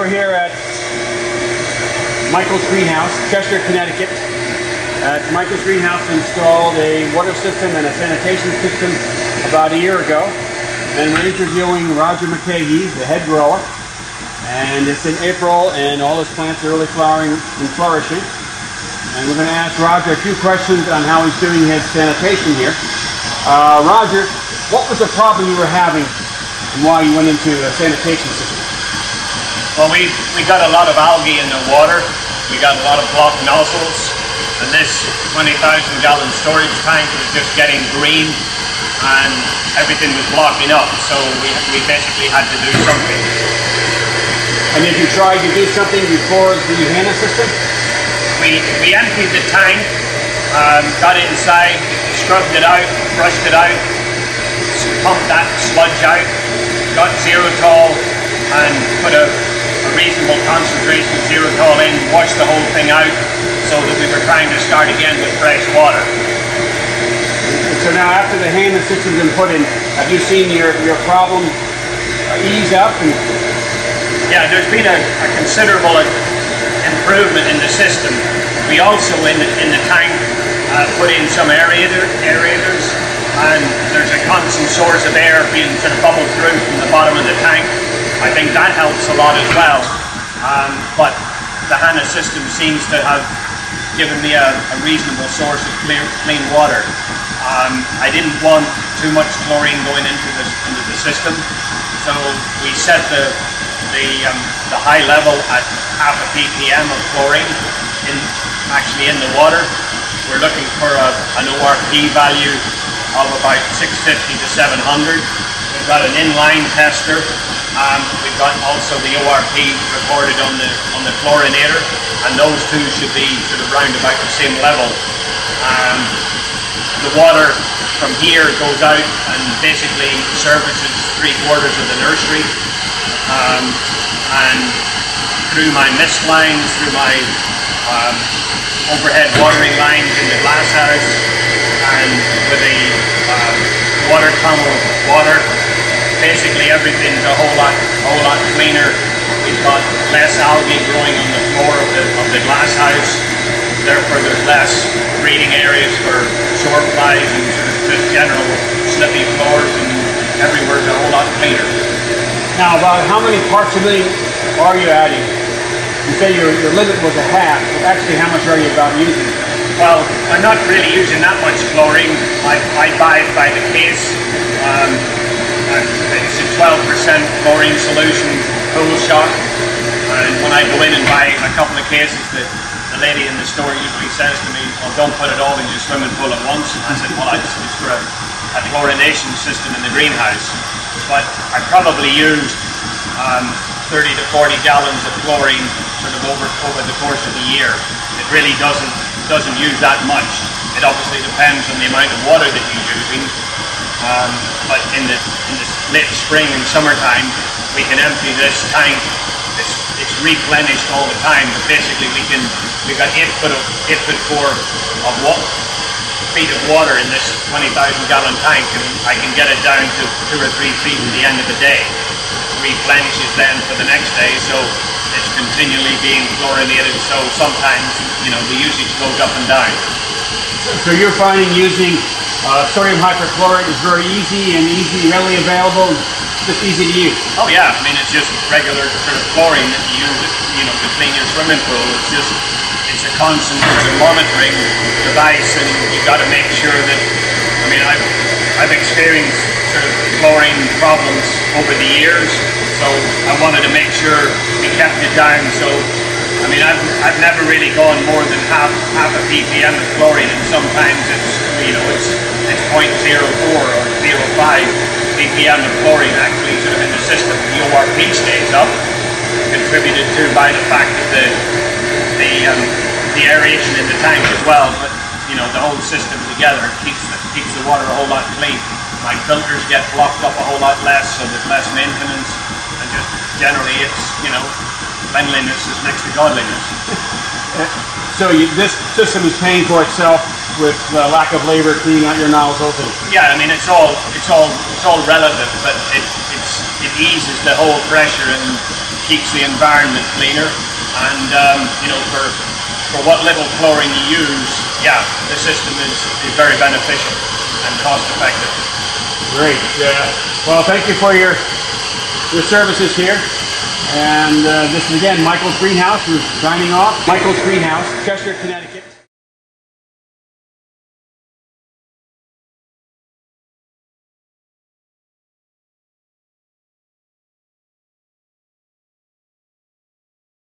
we're here at Michael's Greenhouse, Chester, Connecticut. At Michael's Greenhouse installed a water system and a sanitation system about a year ago. And we're interviewing Roger McCahey, the head grower. And it's in April and all his plants are really flowering and flourishing. And we're going to ask Roger a few questions on how he's doing his sanitation here. Uh, Roger, what was the problem you were having and why you went into a sanitation system? Well, we, we got a lot of algae in the water. We got a lot of blocked nozzles. And this 20,000 gallon storage tank was just getting green and everything was blocking up. So we, we basically had to do something. And if you tried to do something before the Hanna system? We, we emptied the tank, um, got it inside, scrubbed it out, brushed it out, pumped that sludge out, got ZeroTol and put a reasonable concentration of ZeroTol in, wash the whole thing out so that we were trying to start again with fresh water. So now after the Hanna system's been put in, have you seen your, your problem ease up? And... Yeah, there's been a, a considerable improvement in the system. We also, in the, in the tank, uh, put in some aerator, aerators and there's a constant source of air being sort of bubbled through from the bottom of the tank I think that helps a lot as well. Um, but the Hanna system seems to have given me a, a reasonable source of clear, clean water. Um, I didn't want too much chlorine going into the, into the system, so we set the, the, um, the high level at half a ppm of chlorine in, actually in the water. We're looking for a, an ORP value of about 650 to 700. We've got an inline tester um, we've got also the ORP recorded on the on the chlorinator, and those two should be sort of round about the same level. Um, the water from here goes out and basically services three quarters of the nursery. Um, and through my mist lines, through my um, overhead watering lines in the glass house, and with a uh, water tunnel water basically everything's a whole lot, whole lot cleaner. We've got less algae growing on the floor of the, of the glass house. Therefore, there's less breeding areas for shore flies and sort of just general slippy floors, and everywhere's a whole lot cleaner. Now, about how many parts per million are you adding? You say your, your limit was a half. Actually, how much are you about using? Well, I'm not really using that much chlorine. I, I buy it by the case. Um, it's a 12% chlorine solution pool shot. And when I go in and buy a couple of cases, the, the lady in the store usually says to me, well, don't put it all in your swimming pool at once. And I said, well, I just use for a, a chlorination system in the greenhouse. But I probably used um, 30 to 40 gallons of chlorine sort of over, over the course of the year. It really doesn't, doesn't use that much. It obviously depends on the amount of water that you're using. Um, but in the, in the late spring and summertime, we can empty this tank. It's, it's replenished all the time, but basically we can, we've got eight foot of, eight foot four of what, feet of water in this 20,000 gallon tank, and I can get it down to two or three feet at the end of the day. Replenishes then for the next day, so it's continually being chlorinated. So sometimes, you know, the usage goes up and down. So you're finding using uh, sodium hypochlorite is very easy and easy, readily available, just easy to use. Oh yeah, I mean it's just regular sort of chlorine that you use, you know, to clean your swimming pool. It's just it's a constant monitoring device, and you've got to make sure that. I mean, I've I've experienced sort of chlorine problems over the years, so I wanted to make sure we kept it down. So I mean, I've, I've never really gone more than half half a ppm of chlorine, and sometimes it's you know it's it's 0.04 or 0.05 ppm of chlorine actually in the system. The ORP stays up, contributed to by the fact that the the um, the aeration in the tank as well, but you know the whole system together keeps the, keeps the water a whole lot clean. My filters get blocked up a whole lot less, so there's less maintenance, and just generally it's you know cleanliness is next to godliness. so you, this system is paying for itself with the lack of labor cleaning out your nozzles. And yeah, I mean it's all it's all it's all relative, but it it's, it eases the whole pressure and keeps the environment cleaner, and um, you know for for what little chlorine you use, yeah, the system is, is very beneficial and cost effective. Great. Yeah. well, thank you for your your services here. And uh, this is again Michael's Greenhouse. We're signing off. Michael's Greenhouse, Chester, Connecticut.